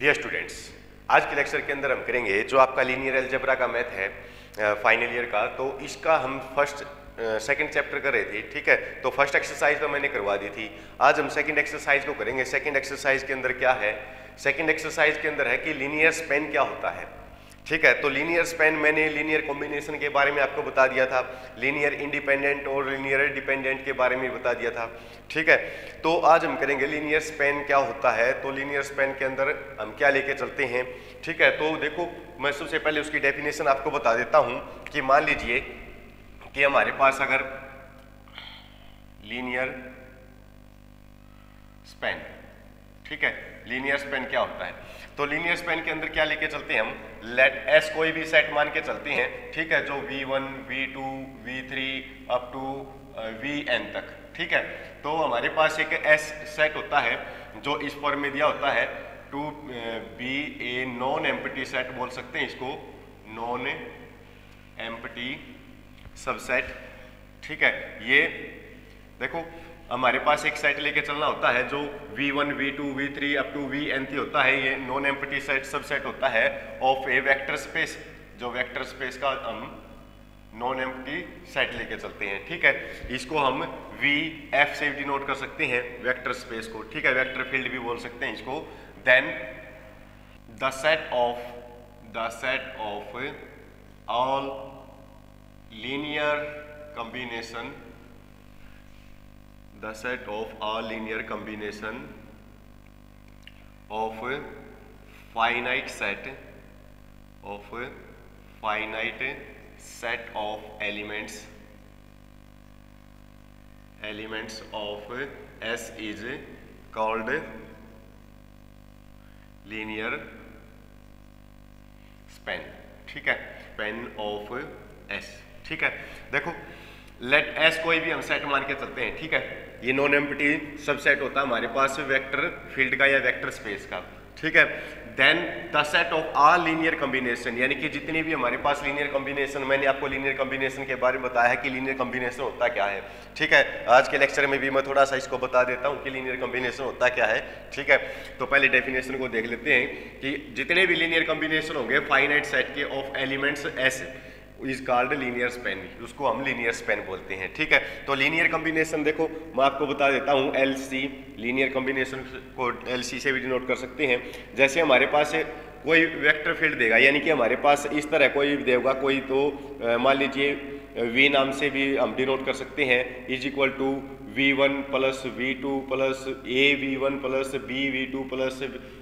Dear students आज के lecture के अंदर हम करेंगे जो आपका लीनियर एल्जेब्रा का मैथ है फाइनल ईयर का तो इसका हम फ़र्स्ट सेकंड चैप्टर कर रहे थे, ठीक है? तो फ़र्स्ट एक्सरसाइज तो मैंने करवा दी थी। आज हम सेकंड एक्सरसाइज को करेंगे। सेकंड एक्सरसाइज के अंदर क्या है? सेकंड एक्सरसाइज के अंदर है कि लीनियर स्पेन क्या होता है? ठीक है तो लीनियर स्पेन मैंने लीनियर कॉम्बिनेशन के बारे में आपको बता दिया था। लीनियर इंडिपेंडेंट और लीनियर डिपेंडेंट के बारे में बता दिया था। ठीक है तो आज हम करेंगे लीनियर स्पेन क्या होता है? तो लीनियर स्पेन के अंदर हम क्या लेके चलते हैं? ठीक है तो देखो, मैं सबसे पहले उसकी डेफिनेशन आपको बता देता हूँ कि मान लीजिए कि हमारे पास अगर लीनियर स्पेन ठीक है लीनियर स्पेन क्या होता है? तो लीनियर स्पेन के अंदर क्या लेके चलते हैं हम? लेट एस कोई भी सेट मान के चलते हैं ठीक है जो V1, V2, V3 up to V N तक ठीक है? तो हमारे पास एक एस सेट होता है जो इस फॉर्म में दिया होता है to be a non empty set बोल सकते हैं इसको नॉन एम्पटी सबसेट ठीक है? ये देखो हमारे पास एक सेट लेके चलना होता है जो V1, V2, V3 up to V N होता है। ये नॉन एम्पटी सेट सबसेट होता है ऑफ़ ए वेक्टर स्पेस जो वेक्टर स्पेस का हम नॉन एम्पटी सेट लेके चलते हैं ठीक है? इसको हम वी एफ़ से डिनोट कर सकते हैं वेक्टर स्पेस को ठीक है? वेक्टर फ़ील्ड भी बोल सकते हैं इसको। Then the set of the set of all linear combination the set of all linear combination of finite set of finite set of elements elements of S is called linear span ठीक है span of S ठीक है देखो late S कोई भी हम set मान के चलते हैं, ठीक है? ये नॉन एम्पटी सबसेट होता है हमारे पास वेक्टर फ़ील्ड का या वेक्टर स्पेस का, ठीक है? Then the set of all linear combination यानी कि जितने भी हमारे पास लीनियर कॉम्बिनेशन मैंने आपको लीनियर कॉम्बिनेशन के बारे में बताया है कि लीनियर कॉम्बिनेशन होता क्या है, ठीक है? आज के लेक्चर में भी मैं थोड़ा सा इसको बता देता हूँ कि लीनियर कॉम्बिनेशन होता क्या है, ठीक है? तो पहले डेफिनेशन को देख लेते हैं कि जितने भी लीनियर कॉम्बिनेशन होंगे फाइनाइट सेट के of elements S is called linear span उसको हम लीनियर स्पेन बोलते हैं, ठीक है? तो लीनियर कॉम्बिनेशन देखो, मैं आपको बता देता हूँ एल सी लीनियर कॉम्बिनेशन को एल सी से भी डिनोट कर सकते हैं। जैसे हमारे पास कोई वेक्टर फ़ील्ड देगा, यानी कि हमारे पास इस तरह कोई देगा, कोई तो मान लीजिए वी नाम से भी हम डिनोट कर सकते हैं is equal to V one plus V two plus A V one plus B V two plus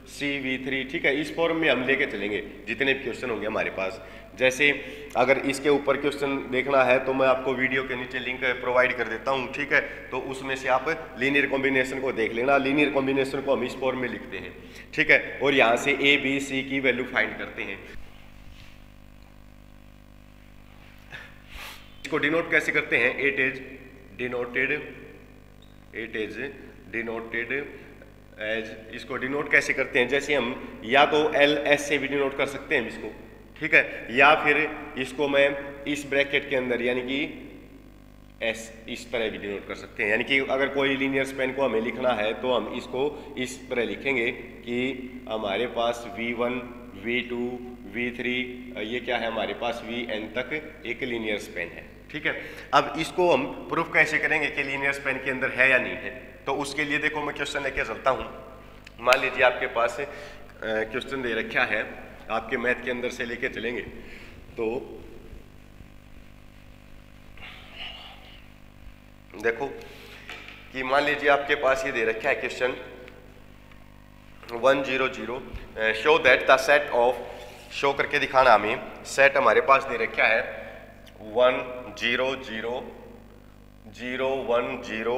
C V three ठीक है? इस फॉर्म में हम लेके चलेंगे, जितने भी क्वेश्चन होंगे हमारे पास। जैसे अगर इसके ऊपर क्वेश्चन देखना है तो मैं आपको वीडियो के नीचे लिंक प्रोवाइड कर देता हूँ, ठीक है? तो उसमें से आप लीनियर कॉम्बिनेशन को देख लेना। लीनियर कॉम्बिनेशन को हम इस फॉर्म में लिखते हैं, ठीक है? और यहाँ से ए बी सी की वैल्यू फाइंड करते हैं। इसको डिनोट कैसे करते हैं? It is denoted it is denoted as इसको डिनोट कैसे करते हैं? जैसे हम या तो एल एस से भी डिनोट कर सकते हैं इसको ठीक है? या फिर इसको मैं इस ब्रैकेट के अंदर यानी कि एस इस तरह भी डिनोट कर सकते हैं। यानी कि अगर कोई लीनियर स्पेन को हमें लिखना है तो हम इसको इस तरह लिखेंगे कि हमारे पास V1, V2, V3 ये क्या है? हमारे पास Vn तक एक लीनियर स्पेन है। ठीक है? अब इसको हम प्रूफ कैसे करेंगे कि लीनियर स्पेन के अंदर है या नहीं है? तो उसके लिए देखो, मैं क्वेश्चन लेके चलता हूँ। मान लीजिए आपके पास क्वेश्चन दे रखा है। आपके मैथ के अंदर से लेके चलेंगे। तो देखो, कि मान लीजिए आपके पास ये दे रखा है question one zero zero show that the set of show करके दिखाना हमें। सेट हमारे पास दे रखा है one zero zero zero one zero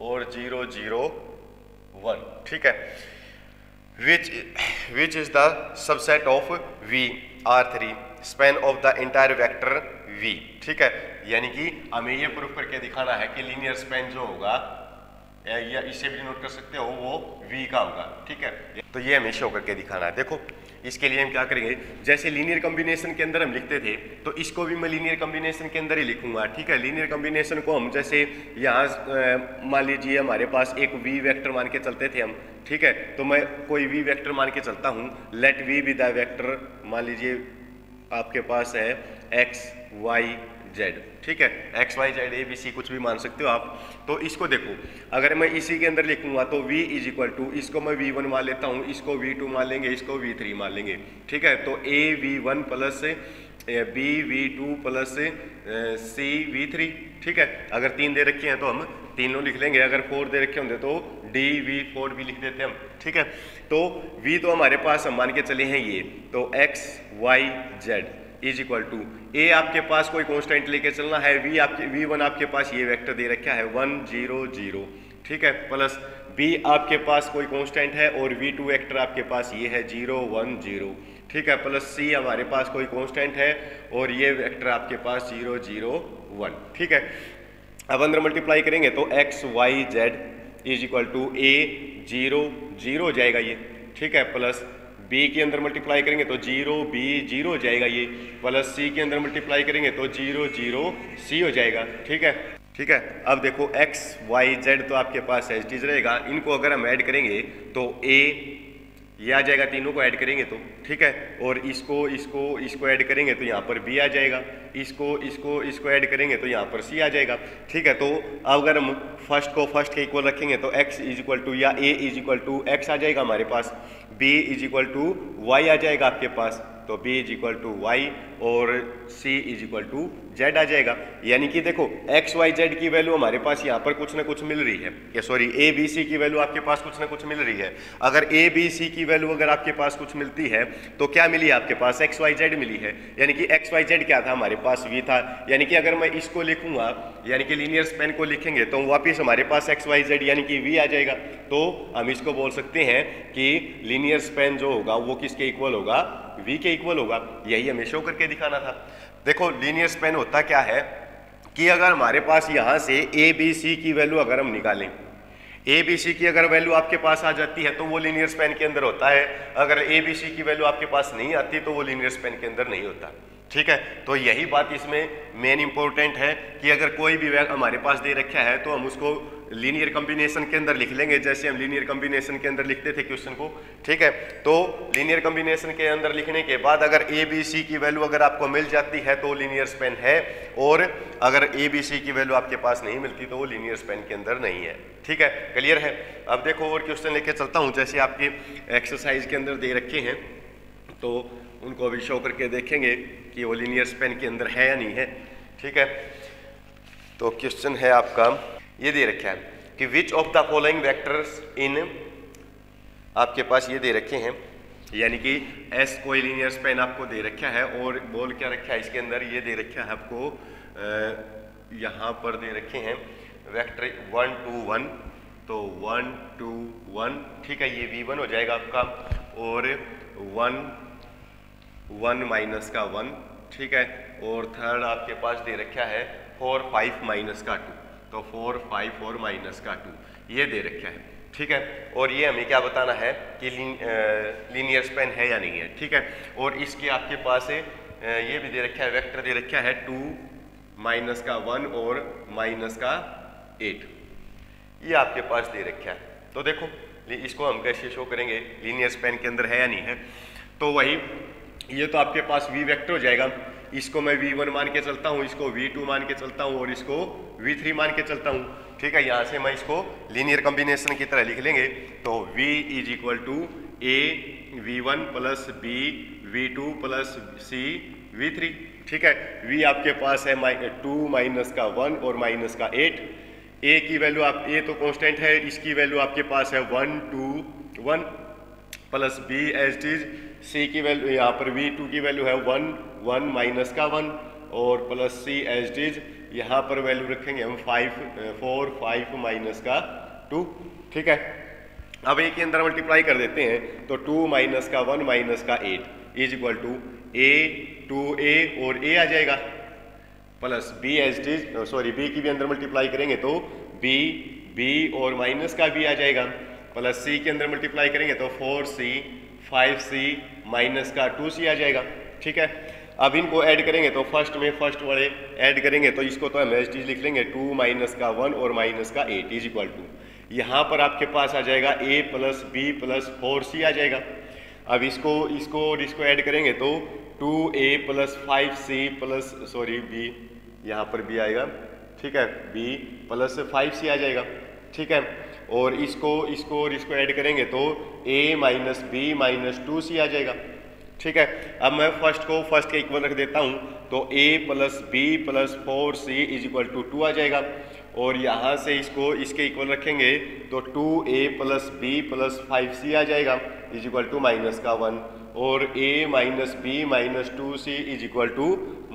और ज़ीरो ज़ीरो वन। ठीक है? Which which is the subset of V? R3 span of the entire vector V. ठीक है? यानी कि हमें ये प्रूफ करके दिखाना है कि लीनियर स्पेन जो होगा, या इससे भी नोट कर सकते हो, वो वी का होगा। ठीक है? तो ये हमें शो करके दिखाना है। देखो इसके लिए हम क्या करेंगे? जैसे लीनियर कॉम्बिनेशन के अंदर हम लिखते थे तो इसको भी मैं लीनियर कॉम्बिनेशन के अंदर ही लिखूँगा, ठीक है? लीनियर कॉम्बिनेशन को हम जैसे यहाँ मान लीजिए हमारे पास एक वी वैक्टर मान के चलते थे हम, ठीक है? तो मैं कोई वी वैक्टर मान के चलता हूँ let V be the vector मान लीजिए आपके पास है एक्स वाई जेड ठीक है? X Y Z A B C कुछ भी मान सकते हो आप। तो इसको देखो, अगर मैं इसी के अंदर लिखूँगा तो v इज़ इक्वल टू इसको मैं v1 मान लेता हूँ, इसको v2 मान लेंगे, इसको v3 मान लेंगे। ठीक है? तो A V one plus B V two plus C V three ठीक है? अगर तीन दे रखे हैं तो हम तीनों लिख लेंगे। अगर फोर दे रखे होंगे तो डी वी फोर भी लिख देते हैं हम। ठीक है? तो वी तो हमारे पास हम मान के चले हैं ये। तो X Y Z is equal to A आपके पास कोई कॉन्स्टेंट लेके चलना है वी आपके वी वन आपके पास ये वेक्टर दे रखा है वन ज़ीरो ज़ीरो ठीक है? प्लस बी आपके पास कोई कॉन्स्टेंट है और वी टू वेक्टर आपके पास ये है ज़ीरो वन ज़ीरो ठीक है? प्लस सी हमारे पास कोई कॉन्स्टेंट है और ये वेक्टर आपके पास ज़ीरो ज़ीरो वन ठीक है? अब अंदर मल्टीप्लाई करेंगे तो X Y Z is equal to A zero zero जाएगा ये, ठीक है? प्लस बी के अंदर मल्टीप्लाई करेंगे तो ज़ीरो बी ज़ीरो हो जाएगा ये। प्लस सी के अंदर मल्टीप्लाई करेंगे तो ज़ीरो ज़ीरो सी हो जाएगा। ठीक है? ठीक है? अब देखो x, y, z तो आपके पास एच डीज रहेगा। इनको अगर हम ऐड करेंगे तो a ये आ जाएगा तीनों को ऐड करेंगे तो। ठीक है? और इसको इसको इसको ऐड करेंगे तो यहाँ पर बी आ जाएगा। इसको इसको इसको ऐड करेंगे तो यहाँ पर सी आ जाएगा। ठीक है? तो अगर हम फ़र्स्ट को फ़र्स्ट के इक्वल रखेंगे तो x इज़ इक्वल टू या a is equal to X आ जाएगा हमारे पास। B is equal to Y आ जाएगा आपके पास। तो b is equal to Y और c is equal to Z आ जाएगा। यानी कि देखो एक्स वाई जेड की वैल्यू हमारे पास यहाँ पर कुछ ना कुछ मिल रही है। या सॉरी ए बी सी की वैल्यू आपके पास कुछ ना कुछ मिल रही है। अगर ए बी सी की वैल्यू अगर आपके पास कुछ मिलती है तो क्या मिली आपके पास? एक्स वाई जेड मिली है। यानी कि एक्स वाई जेड क्या था? हमारे पास वी था। यानी कि अगर मैं इसको लिखूँगा, यानी कि लीनियर स्पेन को लिखेंगे तो वापिस हमारे पास एक्स वाई जेड यानी कि वी आ जाएगा। तो हम इसको बोल सकते हैं कि लीनियर स्पेन जो होगा, वो किसके इक्वल होगा? V के इक्वल होगा। यही हमें शो करके दिखाना था। देखो लीनियर स्पेन होता क्या है कि अगर हमारे पास यहाँ से ए बी सी की वैल्यू अगर हम निकालें ए बी सी की अगर वैल्यू आपके पास आ जाती है तो वो लीनियर स्पेन के अंदर होता है। अगर ए बी सी की वैल्यू आपके पास नहीं आती तो वो लीनियर स्पेन के अंदर नहीं होता। ठीक है? तो यही बात इसमें मेन इंपॉर्टेंट है कि अगर कोई भी हमारे पास दे रखा है तो हम उसको लीनियर कॉम्बिनेशन के अंदर लिख लेंगे, जैसे हम लीनियर कॉम्बिनेशन के अंदर लिखते थे क्वेश्चन को, ठीक है? तो लीनियर कॉम्बिनेशन के अंदर लिखने के बाद अगर ए बी सी की वैल्यू अगर आपको मिल जाती है तो लीनियर स्पेन है, और अगर ए बी सी की वैल्यू आपके पास नहीं मिलती तो वो लीनियर स्पेन के अंदर नहीं है, ठीक है? क्लियर है? अब देखो और क्वेश्चन लेके चलता हूँ, जैसे आपके एक्सरसाइज के अंदर दे रखे हैं तो उनको अभी शो करके देखेंगे कि वो लीनियर स्पेन के अंदर है या नहीं है, ठीक है? तो क्वेश्चन है आपका ये दे रखा है कि which of the following vectors in आपके पास ये दे रखे हैं? यानी कि एस कोई लीनियर स्पेन आपको दे रखा है और बोल क्या रखा है? इसके अंदर ये दे रखा है आपको यहाँ पर दे रखे हैं वेक्टर वन टू वन तो वन टू वन ठीक है, ये वी वन हो जाएगा आपका और वन वन माइनस का वन ठीक है? और थर्ड आपके पास दे रखा है फोर फाइव माइनस का टू तो फोर, फाइव, फोर माइनस का टू, ये दे रखा है। ठीक है? और ये हमें क्या बताना है कि लीनियर स्पेन है या नहीं है? ठीक है? और इसके आपके पास है ये भी दे रखा है, वेक्टर दे रखा है टू माइनस का वन और माइनस का एट। ये आपके पास दे रखा है। तो देखो इसको हम कैसे शो करेंगे? लीनियर स्पेन के अंदर है या नहीं है? तो वही, ये तो आपके पास वी वेक्टर हो जाएगा। इसको मैं v1 मान के चलता हूँ, इसको v2 मान के चलता हूँ और इसको v3 मान के चलता हूँ। ठीक है, यहाँ से मैं इसको लीनियर कॉम्बिनेशन की तरह लिख लेंगे। तो v is equal to A V one plus B V two plus C V three ठीक है, v आपके पास है माइ टू माइनस का वन और माइनस का एट a की वैल्यू आप a तो कांस्टेंट है, इसकी वैल्यू आपके पास है one two one plus B H is C की वैल्यू यहाँ पर वी टू की वैल्यू है वन वन माइनस का वन और प्लस सी एच इज़ यहाँ पर वैल्यू रखेंगे हम फाइव फोर फाइव माइनस का टू ठीक है? अब ए के अंदर मल्टीप्लाई कर देते हैं तो टू माइनस का वन माइनस का eight is equal to A two A और ए आ जाएगा। Plus B H is sorry B की भी अंदर मल्टीप्लाई करेंगे तो बी बी और माइनस का बी आ जाएगा। प्लस सी के अंदर मल्टीप्लाई करेंगे तो four C five C minus का टू सी आ जाएगा। ठीक है? अब इनको ऐड करेंगे तो फ़र्स्ट में फ़र्स्ट वाले ऐड करेंगे तो इसको तो हम एच लिख लेंगे। टू माइनस का वन और माइनस का एट इज़ इक्वल टू यहाँ पर आपके पास आ जाएगा A plus B plus four C आ जाएगा। अब इसको इसको और इसको ऐड करेंगे तो two A plus five C plus sorry B यहाँ पर बी आएगा। ठीक है? बी प्लस फाइव सी आ जाएगा। ठीक है? और इसको इसको और इसको ऐड करेंगे तो A minus B minus two C आ जाएगा। ठीक है? अब मैं फ़र्स्ट को फ़र्स्ट के इक्वल रख देता हूँ तो a plus B plus four C is equal to two आ जाएगा। और यहाँ से इसको, इसके इक्वल रखेंगे तो two A plus B plus five C आ जाएगा इज़ इक्वल टू माइनस का वन और a minus B minus two C is equal to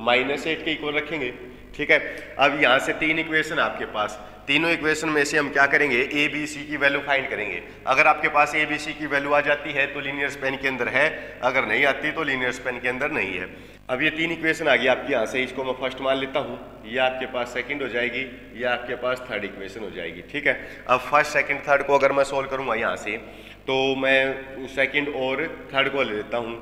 minus eight के इक्वल रखेंगे। ठीक है? अब यहाँ से तीन इक्वेशन आपके पास। तीनों इक्वेशन में से हम क्या करेंगे? ए बी सी की वैल्यू फाइंड करेंगे। अगर आपके पास ए बी सी की वैल्यू आ जाती है तो लीनियर स्पेन के अंदर है। अगर नहीं आती तो लीनियर स्पेन के अंदर नहीं है। अब ये तीन इक्वेशन आ गई आपके यहाँ से। इसको मैं फ़र्स्ट मान लेता हूँ। ये आपके पास सेकंड हो जाएगी। या आपके पास थर्ड इक्वेशन हो जाएगी। ठीक है? अब फ़र्स्ट सेकंड थर्ड को अगर मैं सोल्व करूँगा यहाँ से तो मैं सेकंड और थर्ड को ले लेता हूँ।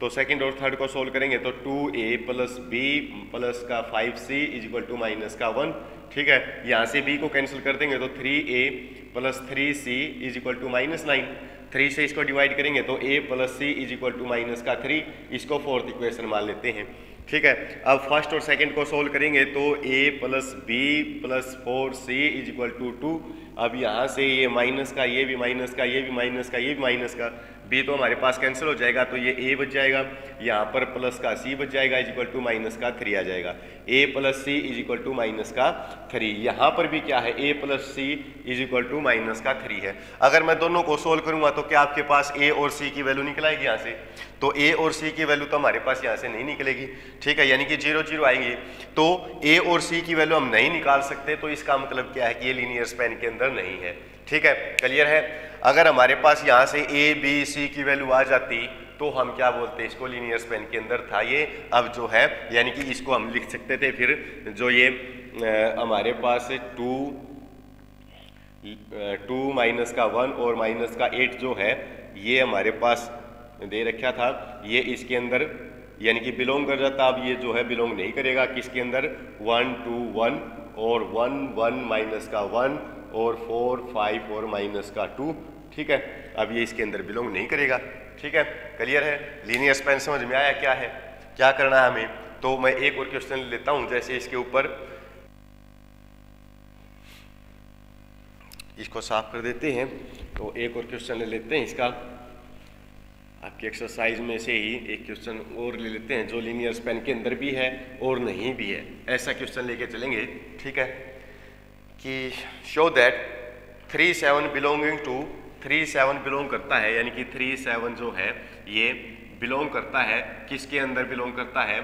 तो सेकंड और थर्ड को सोल्व करेंगे तो two A plus B plus का five C is equal to minus का वन ठीक है? यहाँ से बी को कैंसिल कर देंगे तो three A plus three C is equal to minus nine three से इसको डिवाइड करेंगे तो A plus C is equal to minus का थ्री इसको फोर्थ इक्वेशन मान लेते हैं, ठीक है? अब फ़र्स्ट और सेकंड को सोल्व करेंगे तो A plus B plus four C is equal to two two यहाँ से ये माइनस का, ये भी माइनस का, ये भी माइनस का, ये भी माइनस का बी तो हमारे पास कैंसिल हो जाएगा तो ये ए बच जाएगा। यहाँ पर प्लस का सी बच जाएगा इज़ इक्वल टू माइनस का थ्री आ जाएगा। A plus C is equal to minus का थ्री यहाँ पर भी क्या है? A plus C is equal to minus का थ्री है। अगर मैं दोनों को सोल्व करूँगा तो क्या आपके पास ए और सी की वैल्यू निकल आएगी यहाँ से? तो ए और सी की वैल्यू तो हमारे पास यहाँ से नहीं निकलेगी। ठीक है, यानी कि ज़ीरो ज़ीरो आएँगे। तो ए और सी की वैल्यू हम नहीं निकाल सकते तो इसका मतलब क्या है कि ये लीनियर स्पेन के अंदर नहीं है। ठीक है क्लियर है? अगर हमारे पास यहाँ से ए बी सी की वैल्यू आ जाती तो हम क्या बोलते हैं? इसको लीनियर स्पेन के अंदर था ये, अब जो है, यानी कि इसको हम लिख सकते थे फिर जो ये हमारे पास टू टू माइनस का वन और माइनस का एट जो है, ये हमारे पास दे रखा था। ये इसके अंदर, यानी कि बिलोंग कर जाता, अब ये जो है बिलोंग नहीं करेगा, किसके अंदर? वन टू वन और वन वन माइनस का वन और फोर, फाइव और माइनस का टू, ठीक है? अब ये इसके अंदर बिलोंग नहीं करेगा, ठीक है? क्लियर है? लीनियर स्पेन समझ में आया क्या है? क्या करना है हमें? तो मैं एक और क्वेश्चन लेता हूँ, जैसे इसके ऊपर। इसको साफ़ कर देते हैं तो एक और क्वेश्चन ले लेते हैं इसका। आपकी एक्सरसाइज में से ही एक क्वेश्चन और ले लेते हैं, जो लीनियर स्पेन के अंदर भी है और नहीं भी है। ऐसा क्वेश्चन लेके चलेंगे, ठीक है? कि show that three seven belonging to three seven belong करता है, यानी कि थ्री सेवन जो है, ये बिलोंग करता है, किसके अंदर बिलोंग करता है,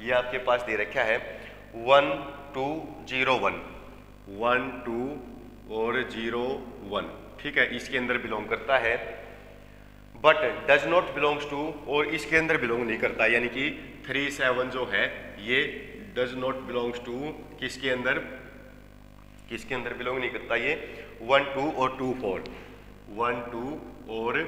ये आपके पास दे रखा है one two zero one one two और ज़ीरो वन ठीक है, इसके अंदर बिलोंग करता है but does not belongs to और इसके अंदर बिलोंग नहीं करता, यानी कि थ्री सेवन जो है, ये डज नॉट बिलोंग्स टू किसके अंदर किसके अंदर बिलोंग नहीं करता ये? वन टू और टू फोर वन टू और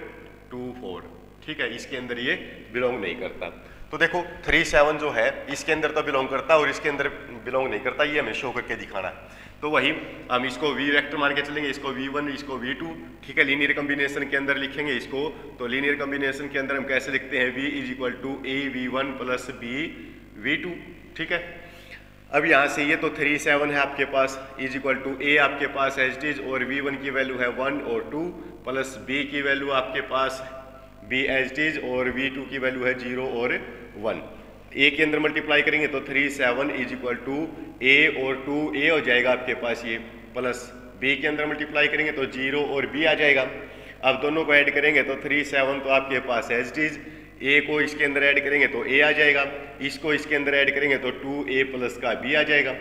टू फोर ठीक है, इसके अंदर ये बिलोंग नहीं करता। तो देखो थ्री सेवन जो है, इसके अंदर तो बिलोंग करता है और इसके अंदर बिलोंग नहीं करता, ये हमें शो करके दिखाना। है तो वही, हम इसको वी वेक्टर मान के चलेंगे, इसको वी वन इसको वी टू ठीक है लीनियर कॉम्बिनेशन के अंदर लिखेंगे इसको। तो लीनियर कॉम्बिनेशन के अंदर हम कैसे लिखते हैं? V is equal to A V one plus B V two ठीक है? अब यहाँ से ये तो थ्री सेवन है आपके पास इज़ इक्वल टू ए आपके पास एच डीज और वी वन की वैल्यू है वन और टू प्लस बी की वैल्यू आपके पास बी एच डीज और वी टू की वैल्यू है ज़ीरो और वन ए के अंदर मल्टीप्लाई करेंगे तो three seven is equal to A और टू ए हो जाएगा आपके पास ये प्लस बी के अंदर मल्टीप्लाई करेंगे तो ज़ीरो और बी आ जाएगा. अब दोनों को ऐड करेंगे तो थ्री सेवन तो आपके पास एच डीज ए को इसके अंदर ऐड करेंगे तो ए आ जाएगा इसको इसके अंदर ऐड करेंगे तो टू ए प्लस का बी आ जाएगा।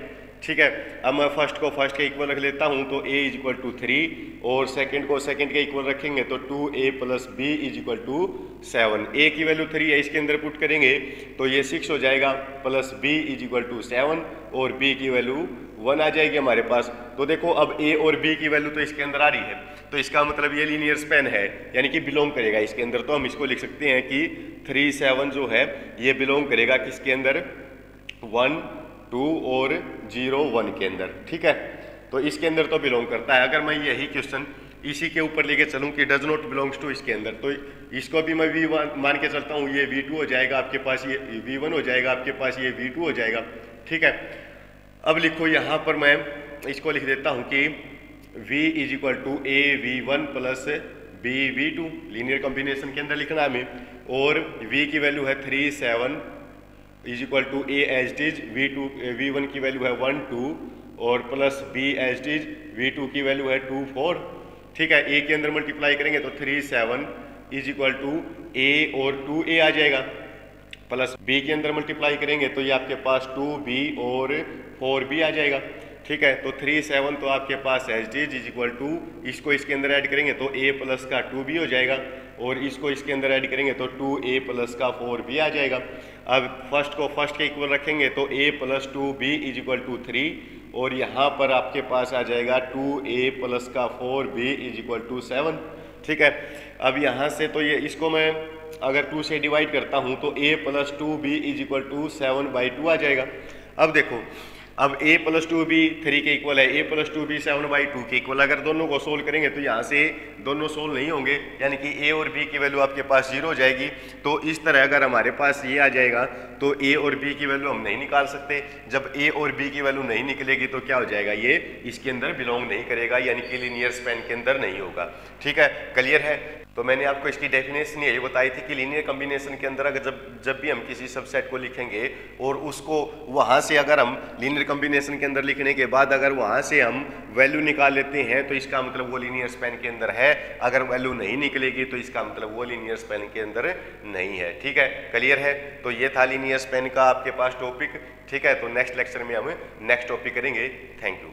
ठीक है? अब मैं फ़र्स्ट को फ़र्स्ट के इक्वल रख लेता हूँ तो A is equal to three और सेकंड को सेकंड के इक्वल रखेंगे तो two A plus B is equal to seven A की वैल्यू थ्री है इसके अंदर पुट करेंगे तो ये सिक्स हो जाएगा plus B is equal to seven और बी की वैल्यू वन आ जाएगी हमारे पास। तो देखो, अब ए और बी की वैल्यू तो इसके अंदर आ रही है। तो इसका मतलब ये लीनियर स्पेन है, यानी कि बिलोंग करेगा। इसके अंदर तो हम इसको लिख सकते हैं कि थ्री सेवन जो है, ये बिलोंग करेगा किसके अंदर? वन टू और ज़ीरो वन के अंदर। ठीक है? तो इसके अंदर तो बिलोंग करता है। अगर मैं यही क्वेश्चन इसी के ऊपर लेके चलूँ कि डज नॉट बिलोंग्स टू इसके अंदर तो इसको भी मैं वी मान के चलता हूँ, ये वी टू हो जाएगा आपके पास, ये वी वन हो जाएगा आपके पास, ये वी टू हो जाएगा। ठीक है? अब लिखो, यहाँ पर मैं इसको लिख देता हूँ कि v is equal to A V one plus B V two linear combination के अंदर लिखना हमें। और v की वैल्यू है three seven is equal to A H D's V two V one की वैल्यू है वन टू और plus B H D's V two की वैल्यू है टू फोर ठीक है ए के अंदर मल्टीप्लाई करेंगे तो three seven is equal to A और टू ए आ जाएगा। प्लस बी के अंदर मल्टीप्लाई करेंगे तो ये आपके पास टू बी और फोर बी आ जाएगा। ठीक है तो थ्री सेवन तो आपके पास H D is equal to इसको इसके अंदर ऐड करेंगे तो ए प्लस का टू बी हो जाएगा और इसको इसके अंदर ऐड करेंगे तो टू ए प्लस का फोर बी आ जाएगा। अब फ़र्स्ट को फ़र्स्ट के इक्वल रखेंगे तो A plus two B is equal to three और यहाँ पर आपके पास आ जाएगा टू ए प्लस का four B is equal to seven ठीक है, अब यहाँ से तो ये इसको मैं अगर टू से डिवाइड करता हूँ तो A plus two B is equal to seven by two आ जाएगा। अब देखो अब a plus two B three के इक्वल है, a plus two B seven by two के इक्वल अगर दोनों को सोल्व करेंगे तो यहाँ से दोनों सोल्व नहीं होंगे, यानी कि a और b की वैल्यू आपके पास ज़ीरो हो जाएगी। तो इस तरह अगर हमारे पास ये आ जाएगा तो a और b की वैल्यू हम नहीं निकाल सकते। जब a और b की वैल्यू नहीं निकलेगी तो क्या हो जाएगा? ये इसके अंदर बिलोंग नहीं करेगा, यानी कि लीनियर स्पेन के अंदर नहीं होगा। ठीक है? क्लियर है? तो मैंने आपको इसकी डेफिनेशन यही बताई थी कि लीनियर कॉम्बिनेशन के अंदर अगर जब जब भी हम किसी सबसेट को लिखेंगे और उसको वहाँ से अगर हम लीनियर कॉम्बिनेशन के अंदर लिखने के बाद अगर वहाँ से हम वैल्यू निकाल लेते हैं तो इसका मतलब वो लीनियर स्पेन के अंदर है। अगर वैल्यू नहीं निकलेगी तो इसका मतलब वो लीनियर स्पेन के अंदर नहीं है। ठीक है? क्लियर है? तो ये था लीनियर स्पेन का आपके पास टॉपिक ठीक है? तो नेक्स्ट लेक्चर में हम नेक्स्ट टॉपिक करेंगे। Thank you